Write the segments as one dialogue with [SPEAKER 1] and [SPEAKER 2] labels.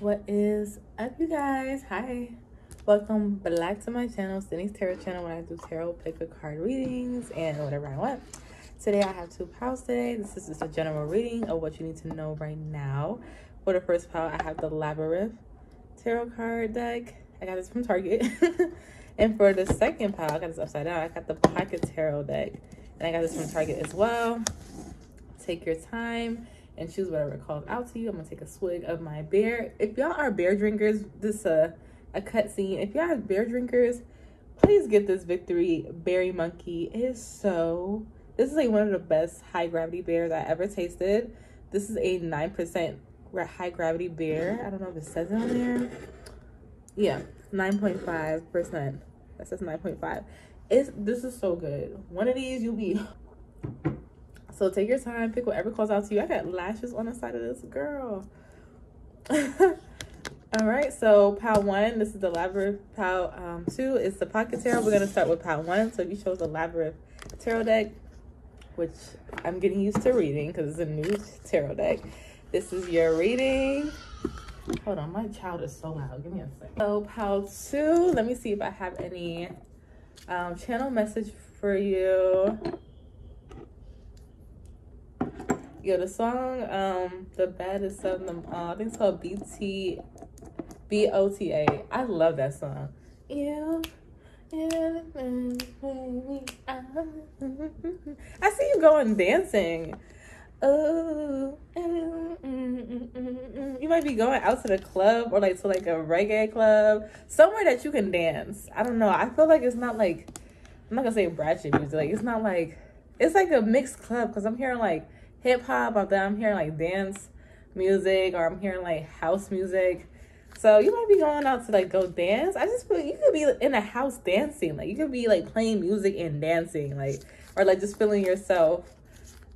[SPEAKER 1] What is up, you guys? Hi. Welcome back to my channel, Sydney's Tarot channel, when I do tarot pick a card readings and whatever I want. Today I have two piles today. This is just a general reading of what you need to know right now. For the first pile, I have the Labyrinth tarot card deck. I got this from Target. and for the second pile, I got this upside down. I got the Pocket Tarot deck. And I got this from Target as well. Take your time and choose whatever calls out to you. I'm gonna take a swig of my beer. If y'all are beer drinkers, this uh a cut scene. If y'all are beer drinkers, please get this Victory Berry Monkey. It is so this is like one of the best high gravity beers I ever tasted. This is a nine percent high gravity beer. I don't know if it says it on there. Yeah, 9.5%. That says 9.5. It's this is so good. One of these you'll be so take your time, pick whatever calls out to you. I got lashes on the side of this girl. All right, so pile one, this is the labyrinth. Pile um, two is the pocket tarot. We're gonna start with pile one. So if you chose the labyrinth tarot deck, which I'm getting used to reading because it's a new tarot deck. This is your reading. Hold on, my child is so loud. Give me a second. So pile two, let me see if I have any um, channel message for you. Yo, the song, um, The Baddest of Them All, I think it's called BT, B-O-T-A. I love that song. Yeah. I see you going dancing. Oh, you might be going out to the club or like to like a reggae club, somewhere that you can dance. I don't know. I feel like it's not like I'm not gonna say ratchet music. Like it's not like it's like a mixed club because I'm hearing like hip hop. I'm hearing like dance music or I'm hearing like house music. So you might be going out to like go dance. I just feel you could be in a house dancing. Like you could be like playing music and dancing, like or like just feeling yourself.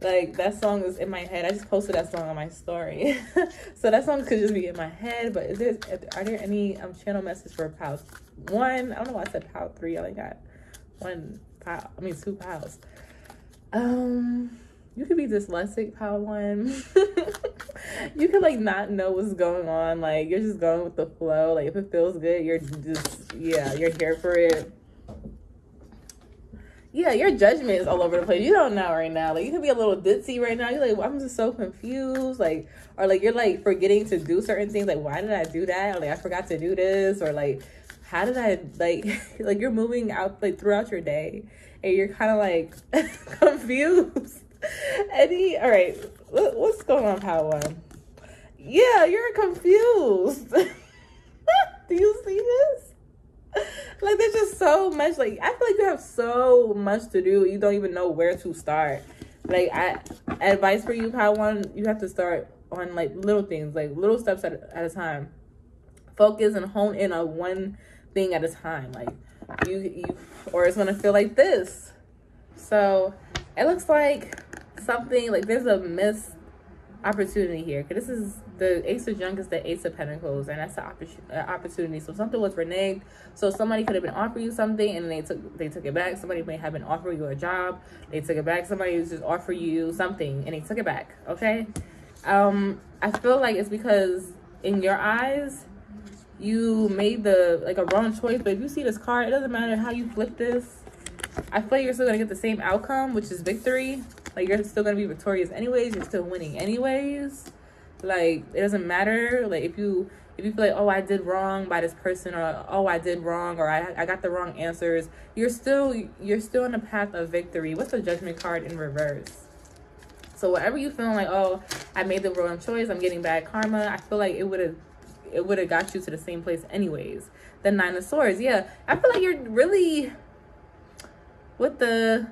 [SPEAKER 1] Like that song is in my head. I just posted that song on my story. so that song could just be in my head. But is there are there any um channel message for pals? One, I don't know why I said pal three. I only got one pal. I mean two pals. Um you could be dyslexic, pal one. you could like not know what's going on. Like you're just going with the flow. Like if it feels good, you're just yeah, you're here for it. Yeah, your judgment is all over the place. You don't know right now. Like you could be a little ditzy right now. You're like, well, I'm just so confused. Like, or like you're like forgetting to do certain things. Like, why did I do that? Or like I forgot to do this. Or like, how did I like like you're moving out like throughout your day and you're kind of like confused. Eddie, all right, what's going on, Power? Yeah, you're confused. Do you see this? Like, there's just so much. Like, I feel like you have so much to do. You don't even know where to start. Like, I advice for you, Power you have to start on like little things, like little steps at, at a time. Focus and hone in on one thing at a time. Like, you, you, or it's gonna feel like this. So, it looks like something like there's a missed opportunity here because this is the ace of junk is the ace of pentacles and that's the uh, opportunity. So something was reneged. So somebody could have been offering you something and they took they took it back. Somebody may have been offering you a job. They took it back. Somebody was just offering you something and they took it back okay? Um i feel like it's because in your eyes you made the like a wrong choice but if you see this card it doesn't matter how you flip this. I feel like you're still gonna get the same outcome which is victory like you're still gonna be victorious anyways. You're still winning anyways. Like it doesn't matter. Like if you if you feel like oh I did wrong by this person or oh I did wrong or I I got the wrong answers, you're still you're still on the path of victory. What's the judgment card in reverse? So whatever you feeling like oh I made the wrong choice, I'm getting bad karma. I feel like it would have it would have got you to the same place anyways. The nine of swords, yeah. I feel like you're really with the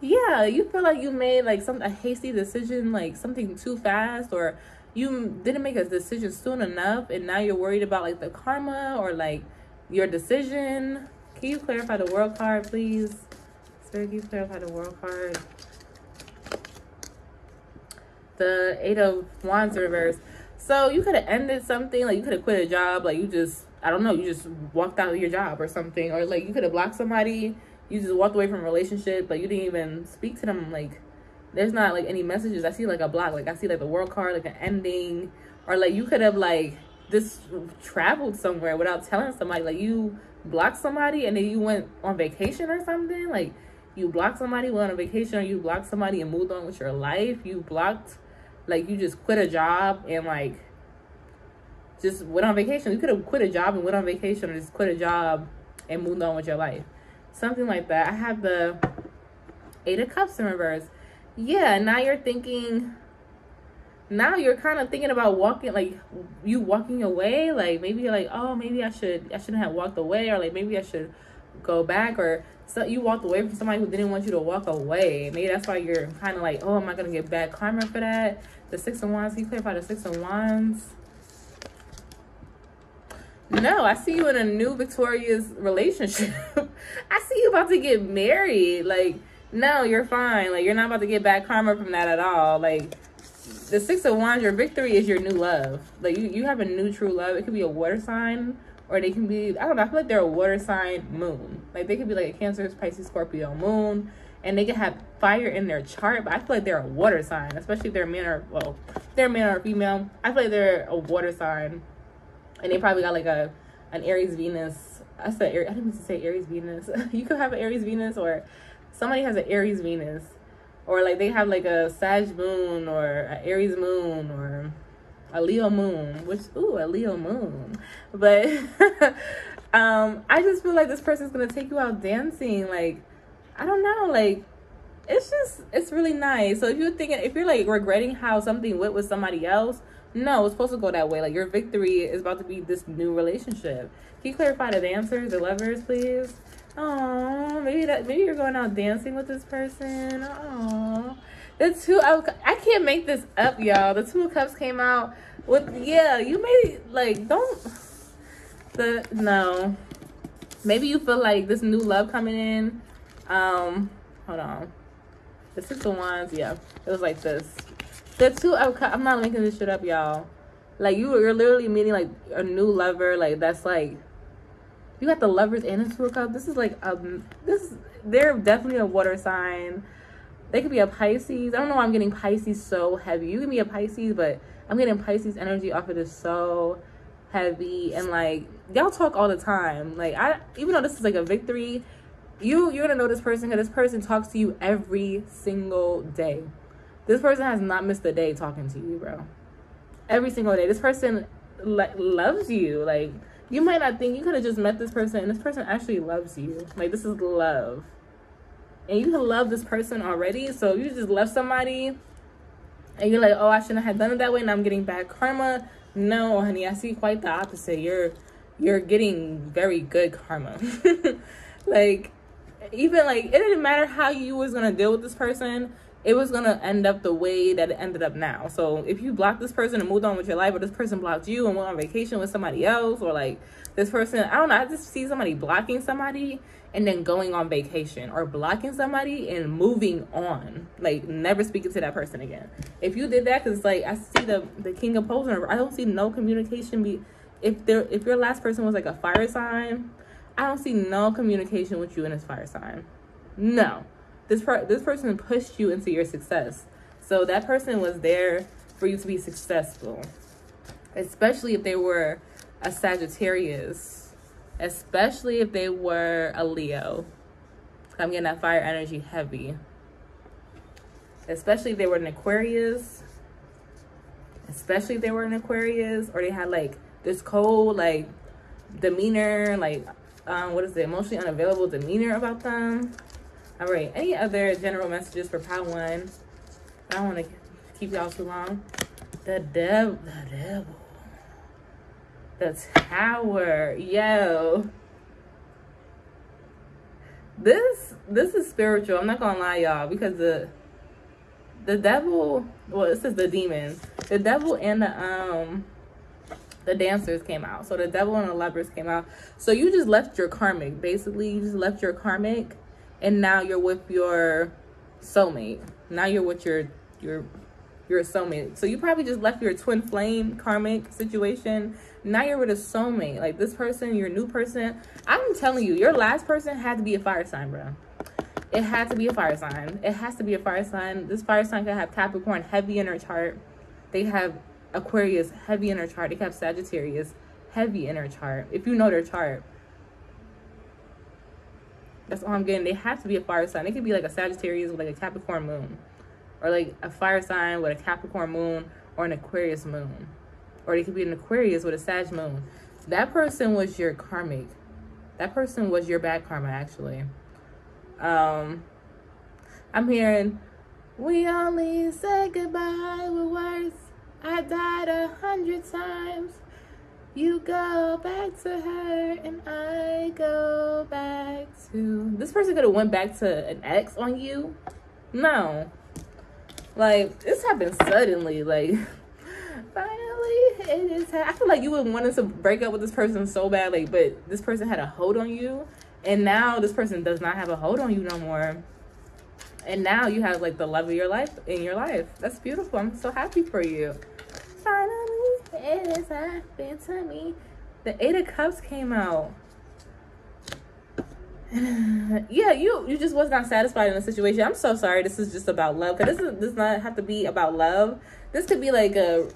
[SPEAKER 1] yeah you feel like you made like some a hasty decision like something too fast or you didn't make a decision soon enough and now you're worried about like the karma or like your decision. Can you clarify the world card please? Can you clarify the world card? The eight of wands reverse. So you could have ended something like you could have quit a job like you just i don't know you just walked out of your job or something or like you could have blocked somebody you just walked away from a relationship, but you didn't even speak to them like there's not like any messages. I see like a block. Like I see like the world card, like an ending, or like you could have like just traveled somewhere without telling somebody. Like you blocked somebody and then you went on vacation or something. Like you blocked somebody, went on vacation, or you blocked somebody and moved on with your life. You blocked, like you just quit a job and like just went on vacation. You could have quit a job and went on vacation, or just quit a job and moved on with your life. Something like that. I have the Eight of Cups in reverse. Yeah, now you're thinking now you're kind of thinking about walking like you walking away like maybe you're like oh maybe i should i shouldn't have walked away or like maybe i should go back or so you walked away from somebody who didn't want you to walk away. Maybe that's why you're kind of like oh am i gonna get bad karma for that? The six of wands can you clarify the six of wands no i see you in a new victorious relationship i see you about to get married like no, you're fine. Like you're not about to get bad karma from that at all. Like the six of wands, your victory is your new love. Like you, you have a new true love. It could be a water sign, or they can be I don't know. I feel like they're a water sign moon. Like they could be like a Cancer, Pisces, Scorpio moon, and they can have fire in their chart. But I feel like they're a water sign, especially if they're man or well, they're or female. I feel like they're a water sign, and they probably got like a an Aries Venus. I said I didn't mean to say Aries Venus. you could have an Aries Venus or somebody has an Aries Venus, or like they have like a Sag moon or an Aries moon or a Leo moon, which ooh a Leo moon, but um I just feel like this person's gonna take you out dancing. Like I don't know, like it's just it's really nice. So if you're thinking if you're like regretting how something went with somebody else, no, it's supposed to go that way. Like your victory is about to be this new relationship. Can you clarify the dancers, the lovers, please? Oh, maybe that maybe you're going out dancing with this person. Oh, the two I, I can't make this up, y'all. The two cups came out with yeah. You may like don't the no. Maybe you feel like this new love coming in. Um, hold on. The six of wands, yeah, it was like this. The two of I'm not making this shit up, y'all. Like you, you're literally meeting like a new lover. Like that's like you got the lovers and the two of cups. This is like um this they're definitely a water sign. They could be a Pisces. I don't know why I'm getting Pisces so heavy. You can be a Pisces, but I'm getting Pisces energy off of this so heavy and like y'all talk all the time. Like I even though this is like a victory, you you're gonna know this person because this person talks to you every single day. This person has not missed a day talking to you, bro. Every single day. This person like loves you. Like you might not think you could have just met this person and this person actually loves you. Like this is love. And you love this person already. So you just love somebody and you're like, oh, I shouldn't have done it that way and I'm getting bad karma. No, honey, I see quite the opposite. You're you're getting very good karma. like even like it didn't matter how you was gonna deal with this person it was gonna end up the way that it ended up now. So if you blocked this person and moved on with your life, or this person blocked you and went on vacation with somebody else, or like this person, I don't know, I just see somebody blocking somebody and then going on vacation, or blocking somebody and moving on, like never speaking to that person again. If you did that, because like I see the the King of Poser, I don't see no communication be. If there, if your last person was like a fire sign, I don't see no communication with you in this fire sign. No this per- this person pushed you into your success. So that person was there for you to be successful. Especially if they were a Sagittarius. Especially if they were a Leo. I'm getting that fire energy heavy. Especially if they were an Aquarius. Especially if they were an Aquarius or they had like this cold like demeanor, like um, what is it, emotionally unavailable demeanor about them. All right. Any other general messages for one? I don't want to keep y'all too long. The devil. The devil. The tower. Yo. This this is spiritual. I'm not gonna lie, y'all, because the the devil well this is the demon. The devil and the um the dancers came out. So the devil and the lovers came out. So you just left your karmic. Basically, you just left your karmic and now you're with your soulmate. Now you're with your your your soulmate. So you probably just left your twin flame karmic situation. Now you're with a soulmate. Like this person, your new person. I'm telling you, your last person had to be a fire sign, bro. it had to be a fire sign. It has to be a fire sign. This fire sign can have Capricorn heavy in her chart. They have Aquarius heavy in her chart. They have Sagittarius heavy in her chart. If you know their chart. That's all I'm getting. They have to be a fire sign. It could be like a Sagittarius with like a Capricorn moon. Or like a fire sign with a Capricorn moon or an Aquarius moon. Or it could be an Aquarius with a Sag moon. That person was your karmic. That person was your bad karma actually. Um, I'm hearing, we only say goodbye with words. I died a hundred times. You go back to her and I go back to. This person could have went back to an ex on you. No, like this happened suddenly. Like finally, it is. I feel like you would wanted to break up with this person so badly, but this person had a hold on you and now this person does not have a hold on you no more and now you have like the love of your life in your life that's beautiful i'm so happy for you finally it has happened to me the eight of cups came out yeah you you just was not satisfied in the situation i'm so sorry this is just about love because this is, does not have to be about love this could be like a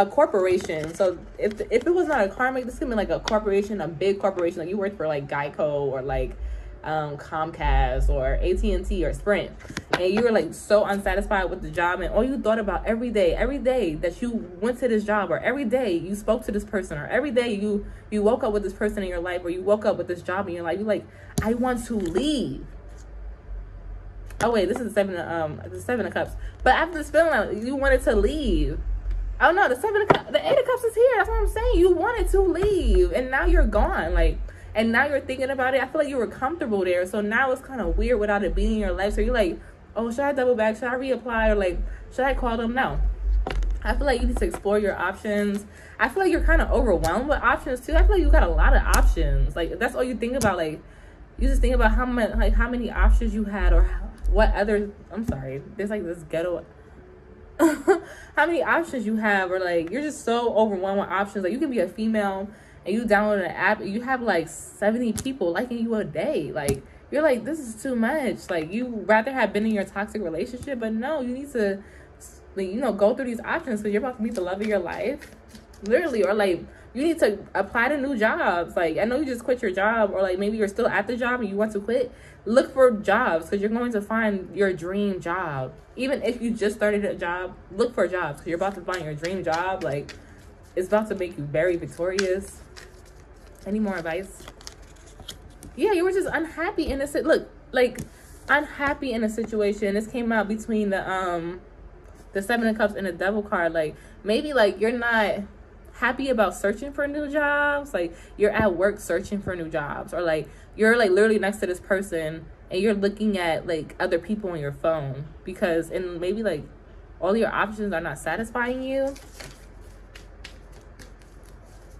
[SPEAKER 1] a corporation. So if if it was not a karmic, this could be like a corporation, a big corporation. Like you worked for like Geico or like um, Comcast or AT and T or Sprint, and you were like so unsatisfied with the job, and all you thought about every day, every day that you went to this job, or every day you spoke to this person, or every day you you woke up with this person in your life, or you woke up with this job in your life, you're like, I want to leave. Oh wait, this is the seven um the seven of cups. But after this feeling, you wanted to leave Oh no, the seven of cups, the eight of cups is here. That's what I'm saying. You wanted to leave, and now you're gone. Like, and now you're thinking about it. I feel like you were comfortable there, so now it's kind of weird without it being in your life. So you're like, oh, should I double back? Should I reapply? Or like, should I call them? No. I feel like you need to explore your options. I feel like you're kind of overwhelmed with options too. I feel like you got a lot of options. Like that's all you think about. Like you just think about how much, like how many options you had, or what other. I'm sorry. There's like this ghetto how many options you have, or like you're just so overwhelmed with options. Like you can be a female and you download an app, you have like 70 people liking you a day. Like you're like, this is too much. Like you rather have been in your toxic relationship, but no, you need to, like, you know, go through these options because you're about to meet the love of your life, literally, or like you need to apply to new jobs. Like I know you just quit your job, or like maybe you're still at the job and you want to quit. Look for jobs because you're going to find your dream job. Even if you just started a job, look for jobs because you're about to find your dream job. Like it's about to make you very victorious. Any more advice? Yeah, you were just unhappy in a sit. Look, like unhappy in a situation. This came out between the um the seven of cups and the devil card. Like maybe like you're not happy about searching for new jobs like you're at work searching for new jobs or like you're like literally next to this person and you're looking at like other people on your phone because and maybe like all your options are not satisfying you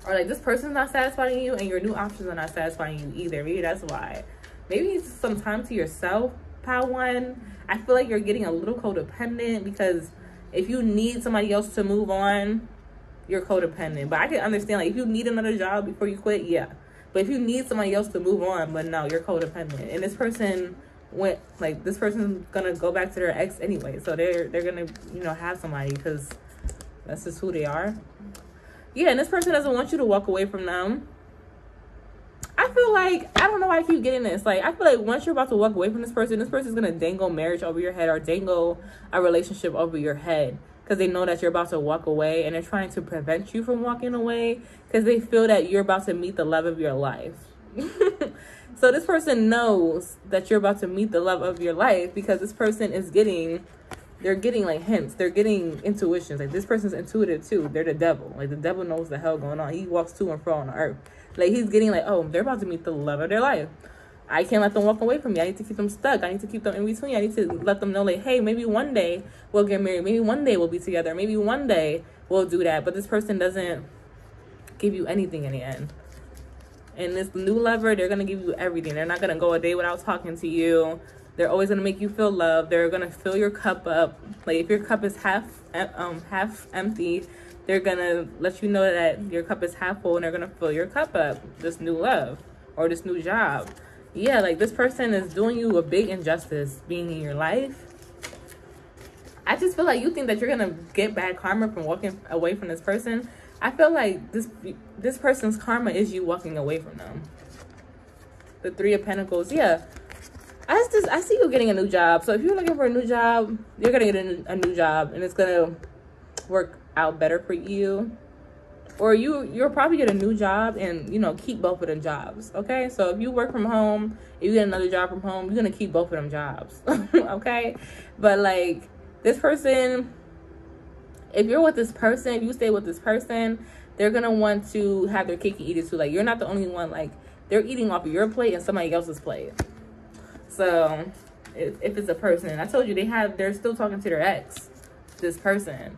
[SPEAKER 1] or like this person's not satisfying you and your new options are not satisfying you either maybe that's why maybe it's some time to yourself pal one i feel like you're getting a little codependent because if you need somebody else to move on you're codependent. But I can understand like if you need another job before you quit, yeah. But if you need somebody else to move on, but no, you're codependent. And this person went like this person's gonna go back to their ex anyway, so they're they're gonna you know have somebody because that's just who they are. Yeah, and this person doesn't want you to walk away from them. I feel like I don't know why I keep getting this. Like I feel like once you're about to walk away from this person, this person's gonna dangle marriage over your head or dangle a relationship over your head because they know that you're about to walk away and they're trying to prevent you from walking away because they feel that you're about to meet the love of your life. so this person knows that you're about to meet the love of your life because this person is getting they're getting like hints they're getting intuitions like this person's intuitive too they're the devil like the devil knows the hell going on he walks to and fro on the earth like he's getting like oh they're about to meet the love of their life I can't let them walk away from me. I need to keep them stuck. I need to keep them in between. I need to let them know, like, hey, maybe one day we'll get married. Maybe one day we'll be together. Maybe one day we'll do that. But this person doesn't give you anything in the end. And this new lover, they're gonna give you everything. They're not gonna go a day without talking to you. They're always gonna make you feel loved. They're gonna fill your cup up. Like if your cup is half um half empty, they're gonna let you know that your cup is half full, and they're gonna fill your cup up. This new love or this new job yeah, like this person is doing you a big injustice being in your life. I just feel like you think that you're gonna get bad karma from walking away from this person. I feel like this this person's karma is you walking away from them. The three of pentacles, yeah. I just I see you getting a new job. So if you're looking for a new job, you're gonna get a, a new job, and it's gonna work out better for you. Or you you'll probably get a new job and you know keep both of them jobs okay? So if you work from home if you get another job from home you're gonna keep both of them jobs okay? But like this person if you're with this person if you stay with this person they're gonna want to have their cake and eat it too. Like you're not the only one. Like they're eating off of your plate and somebody else's plate so if, if it's a person i told you they have they're still talking to their ex this person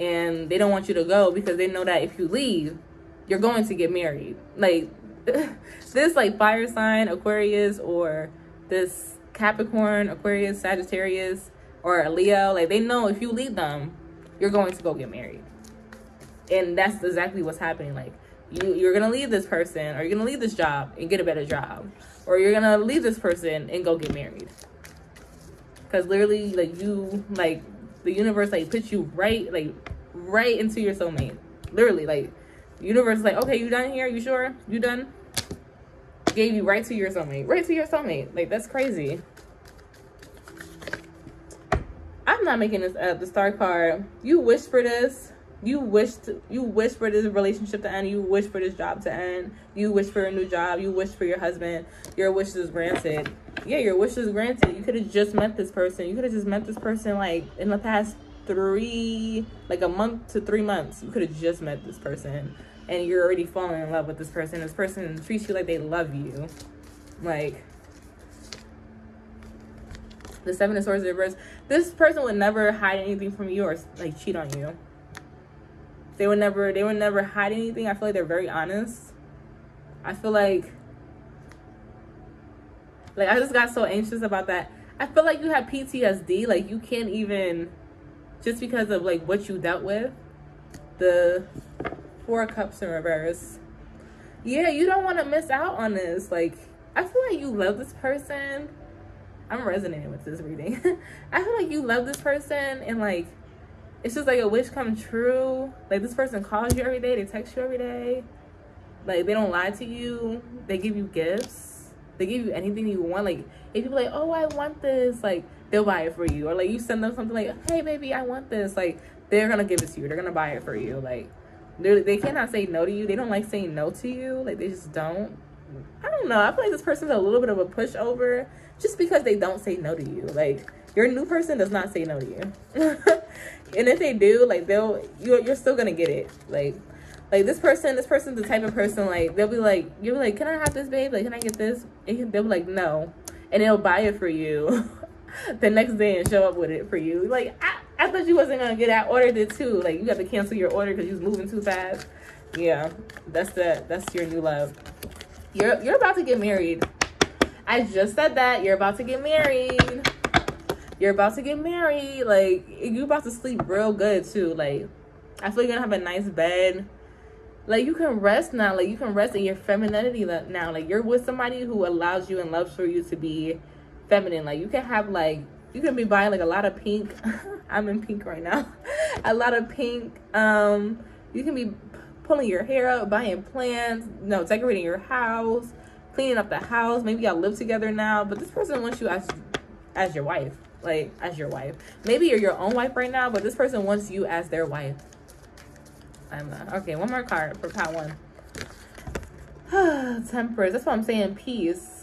[SPEAKER 1] and they don't want you to go because they know that if you leave, you're going to get married. Like this like fire sign Aquarius or this Capricorn, Aquarius, Sagittarius, or Leo, like they know if you leave them, you're going to go get married. And that's exactly what's happening. Like you you're gonna leave this person or you're gonna leave this job and get a better job. Or you're gonna leave this person and go get married. Cause literally like you like the universe like puts you right like right into your soulmate. Literally, like universe is like, okay, you done here? You sure? You done? Gave you right to your soulmate. Right to your soulmate. Like that's crazy. I'm not making this up. The star card. You wish for this. You wish to, you wish for this relationship to end. You wish for this job to end. You wish for a new job. You wish for your husband. Your wish is granted. Yeah, your wish is granted. You could have just met this person. You could have just met this person like in the past three, like a month to three months, you could have just met this person and you're already falling in love with this person. This person treats you like they love you. Like, the Seven of Swords reverse. This person would never hide anything from you or like cheat on you. They would never, they would never hide anything. I feel like they're very honest. I feel like, like I just got so anxious about that. I feel like you have PTSD. Like you can't even just because of like what you dealt with. The four cups in reverse. Yeah, you don't want to miss out on this. Like, I feel like you love this person. I'm resonating with this reading. I feel like you love this person and like it's just like a wish come true. Like this person calls you every day, they text you every day. Like they don't lie to you. They give you gifts. They give you anything you want. Like if you're like, oh I want this, like they'll buy it for you. Or like you send them something like, hey baby, I want this. Like they're gonna give it to you. They're gonna buy it for you. Like they they cannot say no to you. They don't like saying no to you. Like they just don't. I don't know. I feel like this person's a little bit of a pushover just because they don't say no to you. Like your new person does not say no to you. and if they do, like they'll you're you're still gonna get it. Like like this person, this person's the type of person like they'll be like you'll be like, Can I have this babe? Like can I get this? And they'll be like, No. And they'll buy it for you. the next day and show up with it for you. Like I, I thought you wasn't gonna get. I ordered it too. Like you got to cancel your order because you was moving too fast. Yeah, that's the that's your new love. You're you're about to get married. I just said that you're about to get married. You're about to get married. Like you're about to sleep real good too. Like I feel you're gonna have a nice bed. Like you can rest now. Like you can rest in your femininity now. Like you're with somebody who allows you and loves for you to be feminine. Like you can have like you can be buying like a lot of pink. I'm in pink right now. a lot of pink. Um, you can be pulling your hair up, buying plants, no, decorating your house, cleaning up the house. Maybe y'all live together now, but this person wants you as as your wife, like as your wife. Maybe you're your own wife right now, but this person wants you as their wife. I'm not. okay. One more card for pot one. Temperance. That's what I'm saying. Peace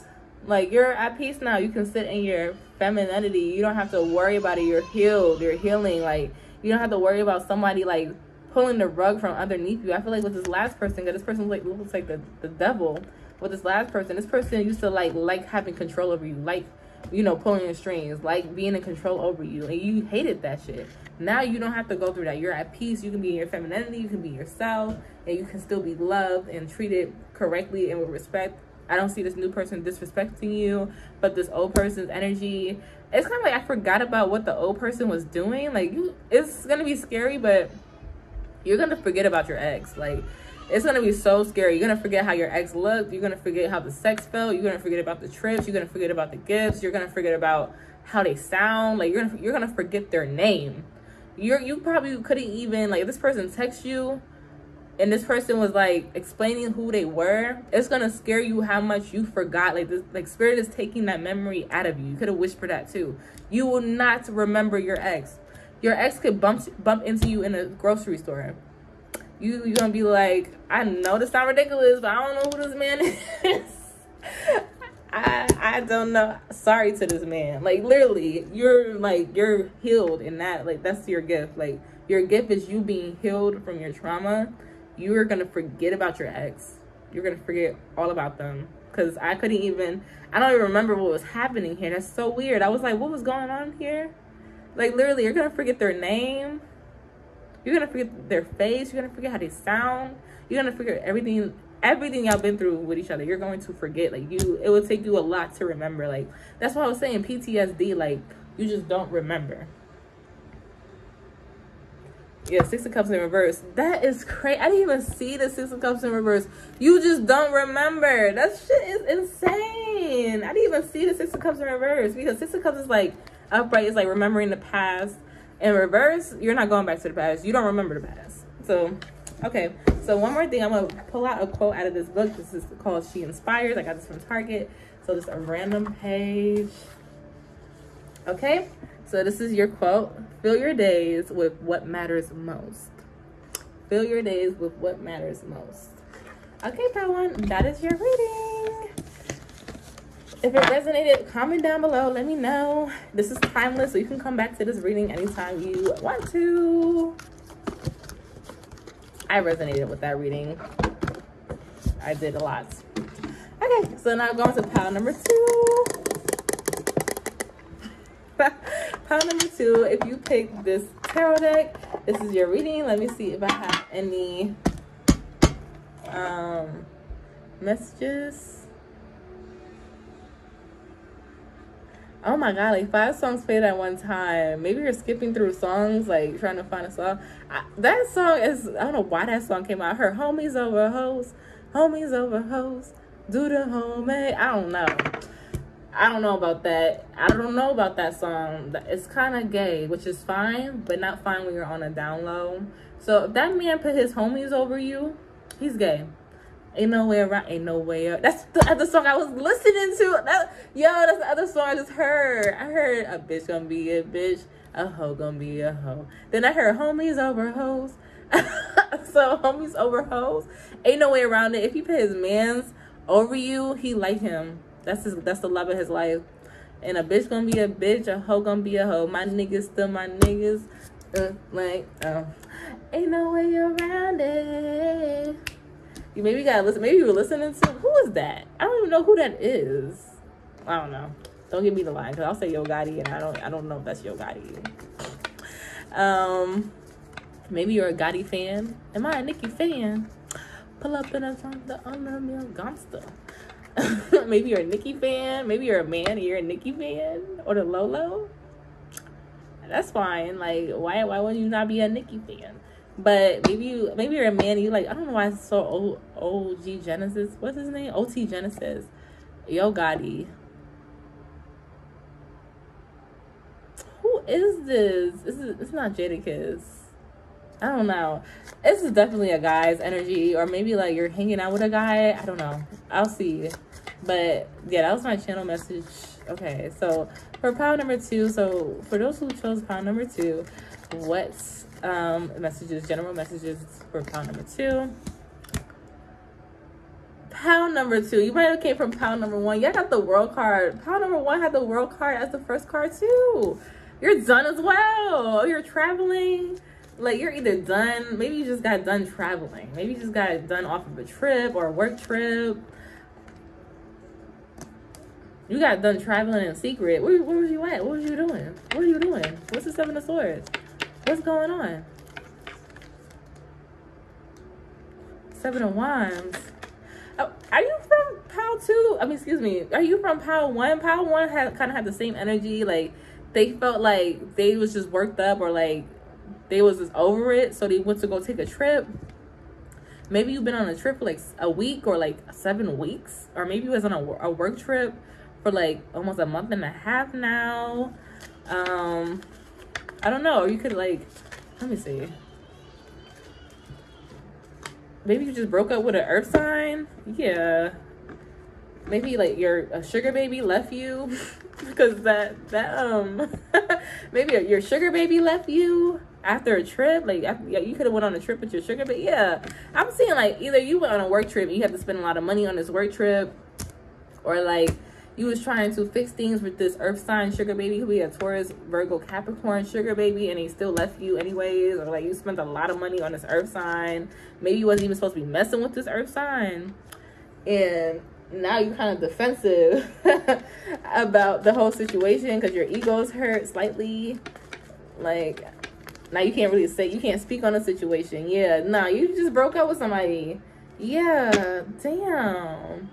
[SPEAKER 1] like you're at peace now. You can sit in your femininity. You don't have to worry about it. You're healed. You're healing. Like you don't have to worry about somebody like pulling the rug from underneath you. I feel like with this last person, because this person like looks like the, the devil. With this last person, this person used to like like having control over you, like you know pulling your strings, like being in control over you, and you hated that shit. Now you don't have to go through that. You're at peace. You can be in your femininity. You can be yourself, and you can still be loved and treated correctly and with respect I don't see this new person disrespecting you, but this old person's energy. It's kind of like I forgot about what the old person was doing. Like you, it's gonna be scary, but you're gonna forget about your ex. Like It's gonna be so scary. You're gonna forget how your ex looked. You're gonna forget how the sex felt. You're gonna forget about the trips. You're gonna forget about the gifts. You're gonna forget about how they sound. Like you're gonna you're gonna forget their name. You're you probably couldn't even like if this person texts you and this person was like explaining who they were, it's gonna scare you how much you forgot. Like this, like spirit is taking that memory out of you. You could have wished for that too. You will not remember your ex. Your ex could bump bump into you in a grocery store. You you're gonna be like, I know this sound ridiculous, but I don't know who this man is. I I don't know. Sorry to this man. Like literally, you're like you're healed in that. Like that's your gift. Like your gift is you being healed from your trauma you are gonna forget about your ex. You're gonna forget all about them. Cause I couldn't even I don't even remember what was happening here. That's so weird. I was like, what was going on here? Like literally, you're gonna forget their name. You're gonna forget their face. You're gonna forget how they sound. You're gonna forget everything everything y'all been through with each other. You're going to forget. Like you it will take you a lot to remember. Like that's why I was saying PTSD, like you just don't remember. Yeah, Six of Cups in reverse. That is crazy. I didn't even see the Six of Cups in reverse. You just don't remember. That shit is insane. I didn't even see the Six of Cups in reverse because Six of Cups is like upright. It's like remembering the past. In reverse, you're not going back to the past. You don't remember the past. So, okay. So one more thing. I'm to pull out a quote out of this book. This is called She Inspires. I got this from Target. So just a random page. Okay. So this is your quote. Fill your days with what matters most. Fill your days with what matters most. Okay, one, that is your reading. If it resonated, comment down below. Let me know. This is timeless, so you can come back to this reading anytime you want to. I resonated with that reading. I did a lot. Okay, so now going to pile number two. pile number two, if you pick this tarot deck, this is your reading. Let me see if I have any um, messages. Oh my god, like five songs played at one time. Maybe you're skipping through songs, like trying to find a song. I, that song is, I don't know why that song came out. Her homies over hoes, homies over hoes, do the homie. I don't know. I don't know about that. I don't know about that song. It's kind of gay, which is fine, but not fine when you're on a down low. So if that man put his homies over you, he's gay. Ain't no way around. Ain't no way. Up. That's the other song I was listening to. That, yo, that's the other song I just heard. I heard a bitch gonna be a bitch, a hoe gonna be a hoe. Then I heard homies over hoes. so homies over hoes. Ain't no way around it. If he put his man's over you, he like him. That's his, that's the love of his life. And a bitch gonna be a bitch, a hoe gonna be a hoe. My niggas still my niggas. Uh, like, oh, ain't no way around it. You maybe gotta listen. Maybe you were listening to who is that? I don't even know who that is. I don't know. Don't give me the line because I'll say Yo Gotti and I don't. I don't know if that's Yo Gotti. Um, maybe you're a Gotti fan. Am I a Nicki fan? Pull up in a song the me gangster. maybe you're a Nicki fan. Maybe you're a man and you're a Nicki fan or the Lolo. That's fine. Like, why why would you not be a Nicki fan? But maybe you maybe you're a man. you like I don't know why I saw o, OG Genesis. What's his name? OT Genesis. Yo Gotti. Who is this? This is it's not Jadakiss. I don't know. This is definitely a guy's energy, or maybe like you're hanging out with a guy. I don't know. I'll see. But yeah, that was my channel message. Okay, so for pile number two, so for those who chose pile number two, what um messages, general messages for pound number two? Pound number two. You might have came from pound number one. Y'all got the world card. Pound number one had the world card as the first card too. You're done as well. You're traveling. Like you're either done. Maybe you just got done traveling. Maybe you just got done off of a trip or a work trip you got done traveling in secret. Where, where was you at? What was you doing? What are you doing? What's the Seven of Swords? What's going on? Seven of Wands. Oh, are you from Pal 2? I mean, excuse me. Are you from Pal 1? Pal 1 had kind of had the same energy. Like, they felt like they was just worked up or like they was just over it. So they went to go take a trip. maybe you've been on a trip for like a week or like seven weeks, or maybe you was on a, a work trip for like almost a month and a half now. Um, I don't know. You could like, let me see. Maybe you just broke up with an earth sign. Yeah. Maybe like your sugar baby left you because that that um maybe your sugar baby left you after a trip like you could have went on a trip with your sugar baby yeah i'm seeing like either you went on a work trip and you have to spend a lot of money on this work trip or like you was trying to fix things with this earth sign sugar baby. Who be a taurus virgo capricorn sugar baby and he still left you anyways. Or like you spent a lot of money on this earth sign. Maybe you wasn't even supposed to be messing with this earth sign. And now you're kind of defensive about the whole situation because your ego's hurt slightly. Like now you can't really say you can't speak on the situation. Yeah no nah, you just broke up with somebody. Yeah damn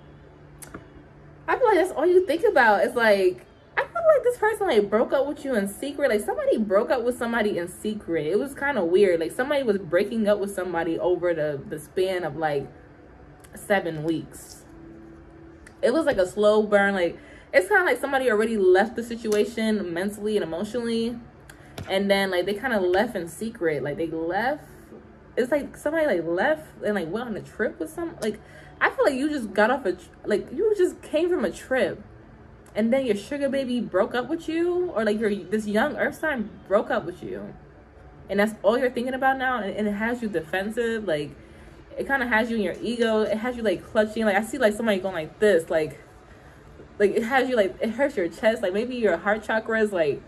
[SPEAKER 1] i feel like that's all you think about it's like i feel like this person like broke up with you in secret like somebody broke up with somebody in secret it was kind of weird like somebody was breaking up with somebody over the the span of like seven weeks it was like a slow burn. Like it's kind of like somebody already left the situation mentally and emotionally, and then like they kind of left in secret. Like they left. It's like somebody like left and like went on a trip with some. Like I feel like you just got off a like you just came from a trip, and then your sugar baby broke up with you, or like your this young Earth sign broke up with you, and that's all you're thinking about now, and, and it has you defensive. Like it kind of has you in your ego. It has you like clutching. Like I see like somebody going like this, like like it has you like it hurts your chest. Like maybe your heart chakra is like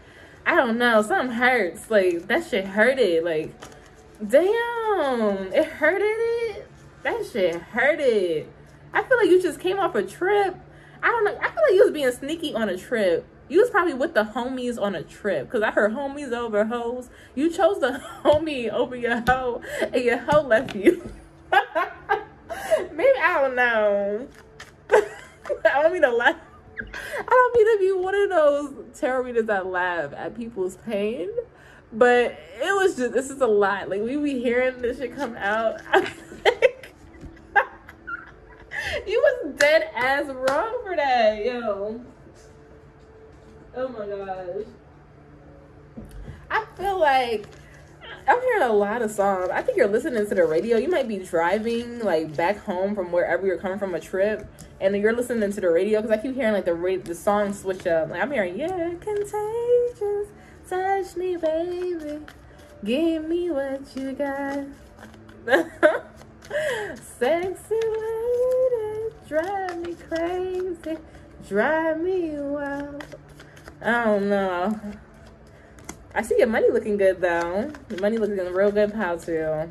[SPEAKER 1] I don't know, something hurts. Like that shit hurted. Like damn, it hurted it. That shit hurted. I feel like you just came off a trip. I don't know. I feel like you was being sneaky on a trip. You was probably with the homies on a trip. Cause I heard homies over hoes. You chose the homie over your hoe and your hoe left you. Maybe I don't know. I don't mean to laugh. I don't mean to be one of those tarot readers that laugh at people's pain. But it was just this is a lot. Like we be hearing this shit come out. You was dead ass wrong for that, yo. Oh my gosh. I feel like I'm hearing a lot of songs. I think you're listening to the radio. You might be driving like back home from wherever you're coming from a trip, and you're listening to the radio because I keep hearing like the ra- the song switch up. Like I'm hearing, yeah, contagious, touch me, baby, give me what you got. Sexy lady, drive me crazy, drive me wild. I don't know. I see your money looking good though. Your money looking real good, pal too.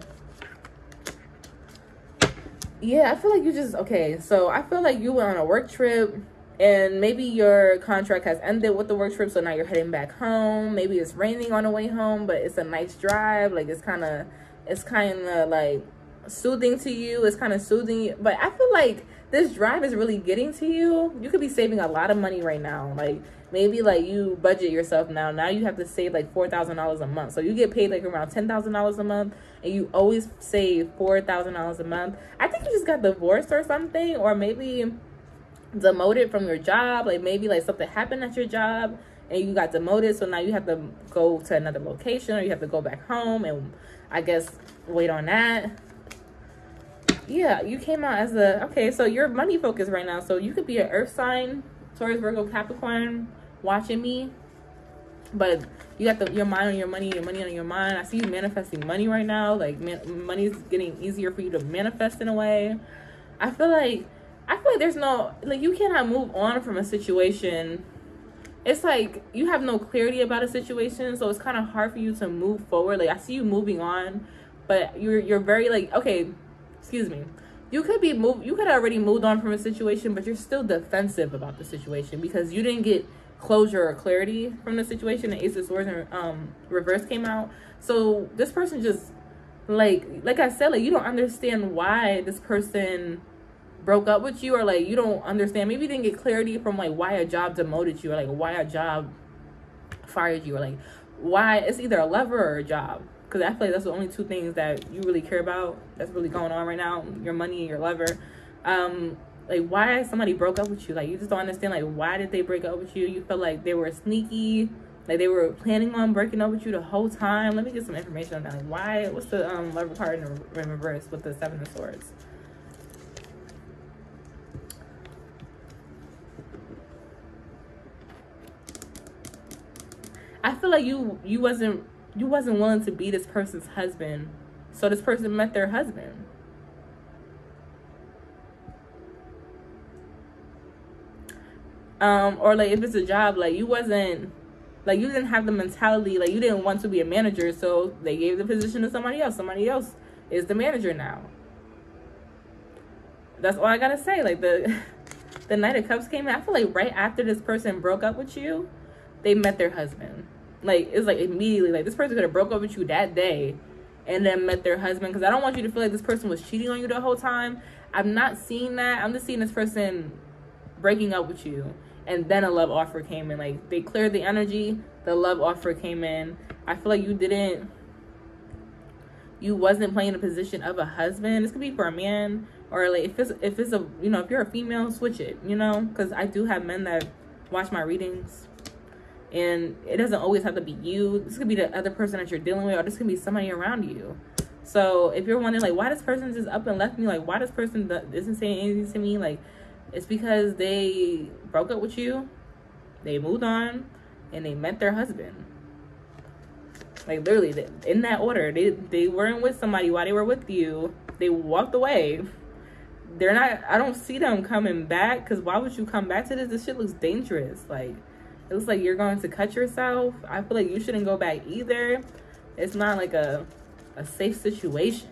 [SPEAKER 1] Yeah, I feel like you just okay. So I feel like you went on a work trip, and maybe your contract has ended with the work trip, so now you're heading back home. Maybe it's raining on the way home, but it's a nice drive. Like it's kind of, it's kind of like soothing to you. It's kind of soothing you. But I feel like this drive is really getting to you. You could be saving a lot of money right now. Like maybe like you budget yourself now. Now you have to save like four thousand dollars a month. So you get paid like around ten thousand dollars a month, and you always save four thousand dollars a month. I think you just got divorced or something, or maybe demoted from your job. Like maybe like something happened at your job and you got demoted, so now you have to go to another location or you have to go back home and I guess wait on that. Yeah, you came out as a okay, so you're money focused right now. So you could be an earth sign, Taurus, Virgo, Capricorn, watching me. But you got the your mind on your money, your money on your mind. I see you manifesting money right now. Like man, money's getting easier for you to manifest in a way. I feel like I feel like there's no like you cannot move on from a situation. It's like you have no clarity about a situation, so it's kind of hard for you to move forward. Like I see you moving on, but you're you're very like okay, excuse me. You could be moved. You could already moved on from a situation, but you're still defensive about the situation because you didn't get closure or clarity from the situation. The Ace of Swords and um, reverse came out. So this person just like like I said, like you don't understand why this person broke up with you or like you don't understand maybe you didn't get clarity from like why a job demoted you or like why a job fired you or like why it's either a lover or a job because I feel like that's the only two things that you really care about that's really going on right now your money and your lover. Um, like why somebody broke up with you? Like you just don't understand like why did they break up with you? You felt like they were sneaky like they were planning on breaking up with you the whole time. Let me get some information on that. Like why what's the um lover card in reverse with the seven of swords? I feel like you you wasn't you wasn't willing to be this person's husband. So this person met their husband. Um, or like if it's a job, like you wasn't like you didn't have the mentality, like you didn't want to be a manager, so they gave the position to somebody else. Somebody else is the manager now. That's all I gotta say. Like the the Knight of Cups came in. I feel like right after this person broke up with you, they met their husband. Like it's like immediately like this person could have broke up with you that day and then met their husband because I don't want you to feel like this person was cheating on you the whole time. I'm not seeing that. I'm just seeing this person breaking up with you and then a love offer came in. Like they cleared the energy, the love offer came in. I feel like you didn't you wasn't playing the position of a husband. This could be for a man or like if it's if it's a you know, if you're a female, switch it, you know? Cuz I do have men that watch my readings and it doesn't always have to be you. This could be the other person that you're dealing with or this could be somebody around you. So if you're wondering like why this person just up and left me? Like why this person isn't saying anything to me? Like it's because they broke up with you they moved on and they met their husband. Like literally in that order. They they weren't with somebody while they were with you. They walked away. They're not i don't see them coming back because why would you come back to this? This shit looks dangerous. Like it looks like you're going to cut yourself. I feel like you shouldn't go back either. It's not like a, a safe situation.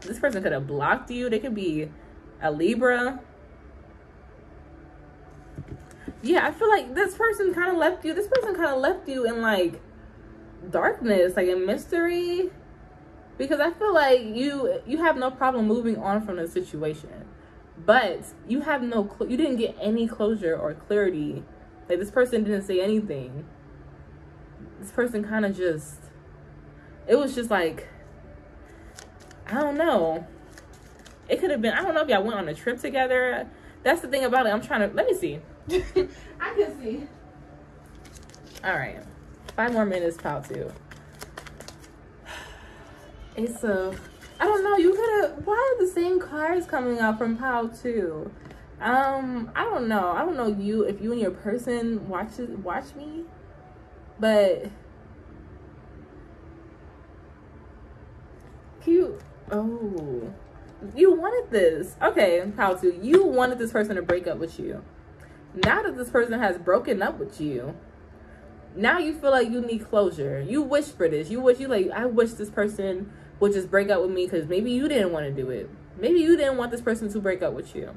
[SPEAKER 1] This person could have blocked you. They could be a Libra. Yeah, I feel like this person kind of left you. This person kind of left you in like darkness, like in mystery. Because I feel like you you have no problem moving on from the situation but you have no cl- you didn't get any closure or clarity. Like this person didn't say anything. This person kind of just it was just like i don't know. It could have been i don't know if y'all went on a trip together. That's the thing about it i'm trying to let me see. I can see. All right five more minutes pile two. Ace a I don't know. You could have. Why are the same cards coming out from Pile Two? Um, I don't know. I don't know you if you and your person watches watch me, but cute. Oh, you wanted this. Okay, Pile Two. You wanted this person to break up with you. Now that this person has broken up with you, now you feel like you need closure. You wish for this. You wish you like. I wish this person would just break up with me because maybe you didn't want to do it. Maybe you didn't want this person to break up with you.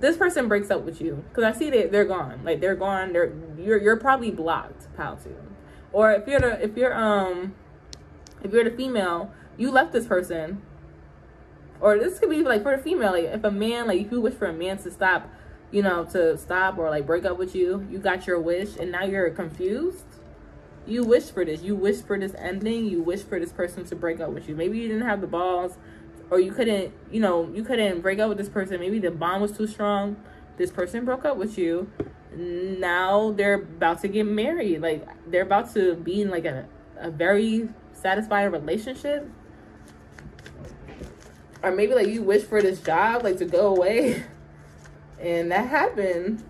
[SPEAKER 1] This person breaks up with you because I see that they're gone. Like they're gone. They're you're you're probably blocked, pile two. Or if you're the if you're um if you're the female, you left this person. Or this could be like for the female, like if a man like if you wish for a man to stop, you know, to stop or like break up with you, you got your wish and now you're confused you wish for this. You wish for this ending. You wish for this person to break up with you. Maybe you didn't have the balls or you couldn't, you know, you couldn't break up with this person. Maybe the bond was too strong. This person broke up with you. Now they're about to get married. Like they're about to be in like a, a very satisfying relationship. Or maybe like you wish for this job like to go away. And that happened.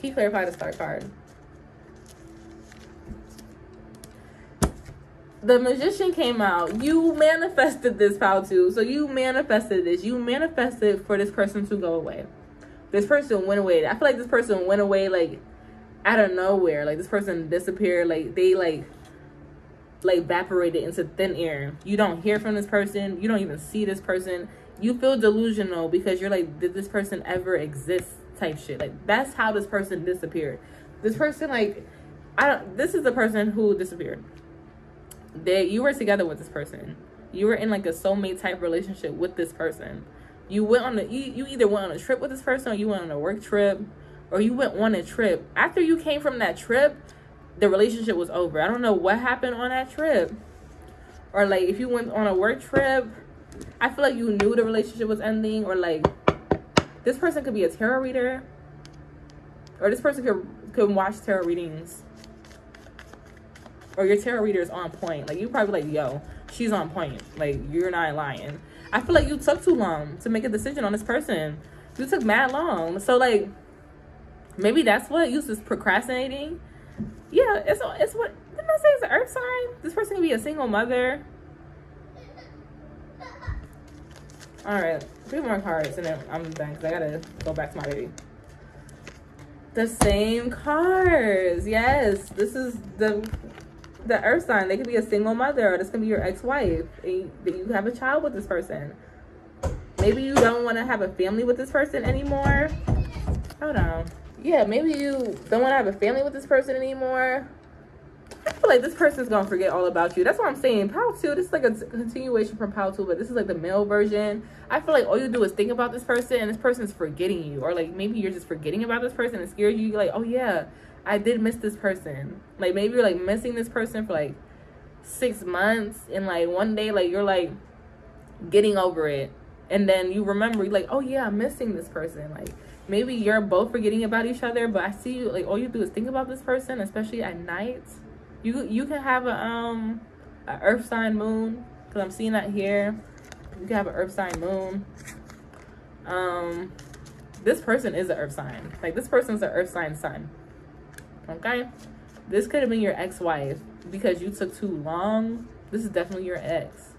[SPEAKER 1] He clarified the star card. The magician came out. You manifested this power too. So you manifested this. You manifested for this person to go away. This person went away. I feel like this person went away like out of nowhere. Like this person disappeared. Like they like like evaporated into thin air. You don't hear from this person. You don't even see this person. You feel delusional because you're like, did this person ever exist? Type shit. Like that's how this person disappeared. This person like I don't. This is the person who disappeared that you were together with this person. You were in like a soulmate type relationship with this person. You went on the you, you either went on a trip with this person or you went on a work trip or you went on a trip. After you came from that trip, the relationship was over. I don't know what happened on that trip. Or like if you went on a work trip, I feel like you knew the relationship was ending or like this person could be a tarot reader or this person could could watch tarot readings or your tarot reader is on point. Like you probably like, yo, she's on point. Like you're not lying. I feel like you took too long to make a decision on this person. You took mad long. So like maybe that's what you just procrastinating. Yeah, it's it's what didn't I say it's an earth sign? This person can be a single mother. All right, three more cards and then I'm done because I gotta go back to my baby. The same cards. Yes, this is the the earth sign. They could be a single mother or this can be your ex-wife. And you have a child with this person. Maybe you don't want to have a family with this person anymore. Hold on. Yeah, maybe you don't want to have a family with this person anymore. I feel like this person's gonna forget all about you. That's what I'm saying. Pile 2, this is like a continuation from Pile 2, but this is like the male version. I feel like all you do is think about this person and this person's forgetting you. Or like maybe you're just forgetting about this person and scared you. You're like, oh yeah, I did miss this person. Like maybe you're like missing this person for like six months and like one day like you're like getting over it. And then you remember like, oh yeah, I'm missing this person. Like maybe you're both forgetting about each other, but I see you like all you do is think about this person, especially at night you you can have a um a earth sign moon because I'm seeing that here. You can have an earth sign moon. Um, this person is an earth sign. Like this person's an earth sign sun. Okay, this could have been your ex-wife because you took too long. This is definitely your ex.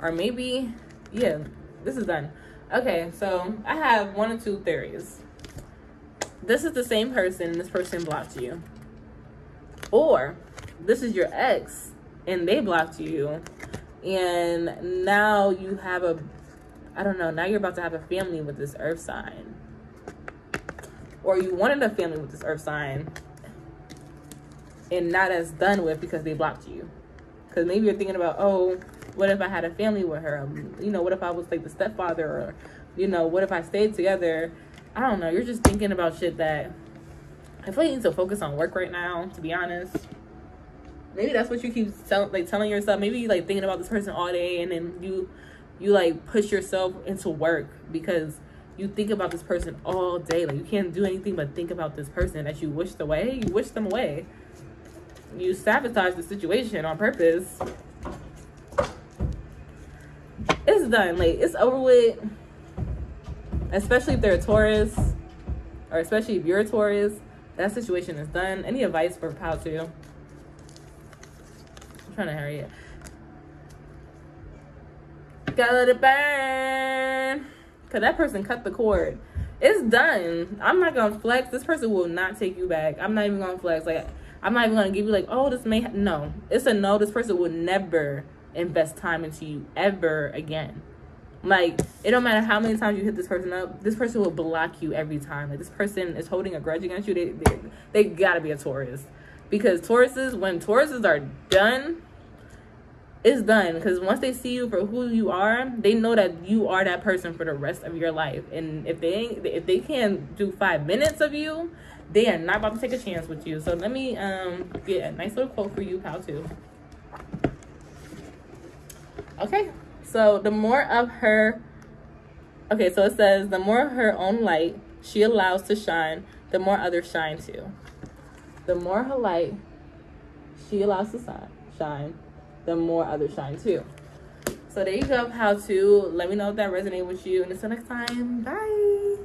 [SPEAKER 1] Or maybe, yeah, this is done. Okay, so I have one or two theories this is the same person this person blocked you. Or this is your ex and they blocked you. And now you have a, I don't know, now you're about to have a family with this earth sign. Or you wanted a family with this earth sign and not as done with because they blocked you. Because maybe you're thinking about, oh, what if I had a family with her? Um, you know, what if I was like the stepfather? Or, you know, what if I stayed together? I don't know. You're just thinking about shit that I feel like you need to focus on work right now. To be honest, maybe that's what you keep tell, like telling yourself. Maybe you like thinking about this person all day, and then you you like push yourself into work because you think about this person all day. Like you can't do anything but think about this person that you wished away. You wish them away. You sabotage the situation on purpose. It's done. Like it's over with especially if they're a Taurus, or especially if you're a Taurus, that situation is done. Any advice for Pile 2? I'm trying to hurry it. Gotta let it burn. Cause that person cut the cord. It's done. I'm not gonna flex. This person will not take you back. I'm not even gonna flex. Like I'm not even gonna give you like, oh, this may no. It's a no. This person will never invest time into you ever again. Like it don't matter how many times you hit this person up, this person will block you every time. Like this person is holding a grudge against you. They they, they gotta be a Taurus, because Tauruses when Tauruses are done, it's done. Because once they see you for who you are, they know that you are that person for the rest of your life. And if they if they can't do five minutes of you, they are not about to take a chance with you. So let me um get a nice little quote for you, Pile two. Okay. So the more of her, okay, so it says the more her own light she allows to shine, the more others shine too. The more her light she allows to shine, the more others shine too. So there you go, how to. Let me know if that resonated with you. And until next time, bye.